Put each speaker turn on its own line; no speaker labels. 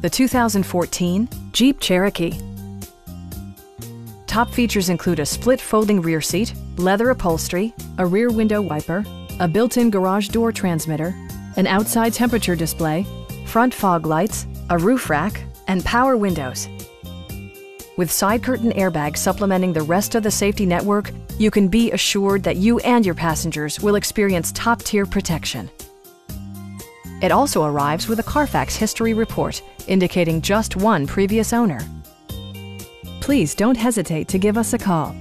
the 2014 Jeep Cherokee. Top features include a split folding rear seat, leather upholstery, a rear window wiper, a built-in garage door transmitter, an outside temperature display, front fog lights, a roof rack, and power windows. With side curtain airbags supplementing the rest of the safety network, you can be assured that you and your passengers will experience top-tier protection. It also arrives with a Carfax history report indicating just one previous owner. Please don't hesitate to give us a call.